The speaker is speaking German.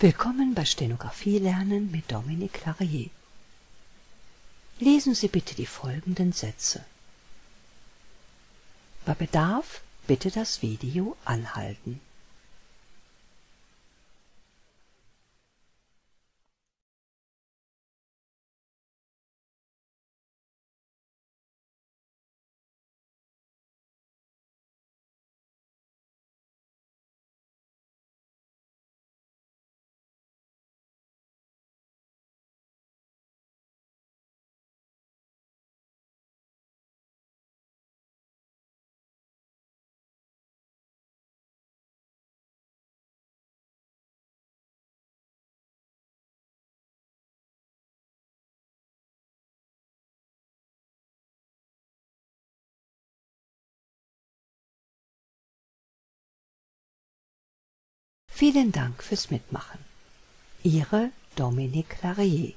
Willkommen bei Stenografie lernen mit Dominique Larrier. Lesen Sie bitte die folgenden Sätze. Bei Bedarf bitte das Video anhalten. Vielen Dank fürs Mitmachen. Ihre Dominique Larrier